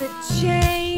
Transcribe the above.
the chain.